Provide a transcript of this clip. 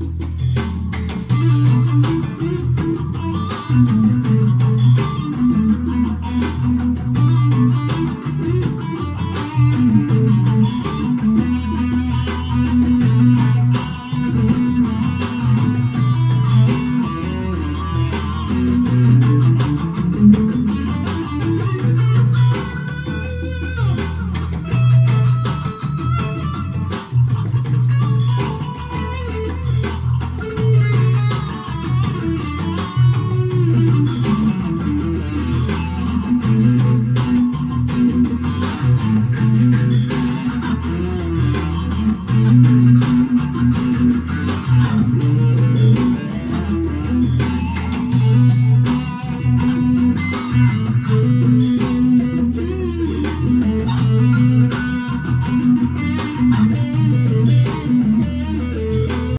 Música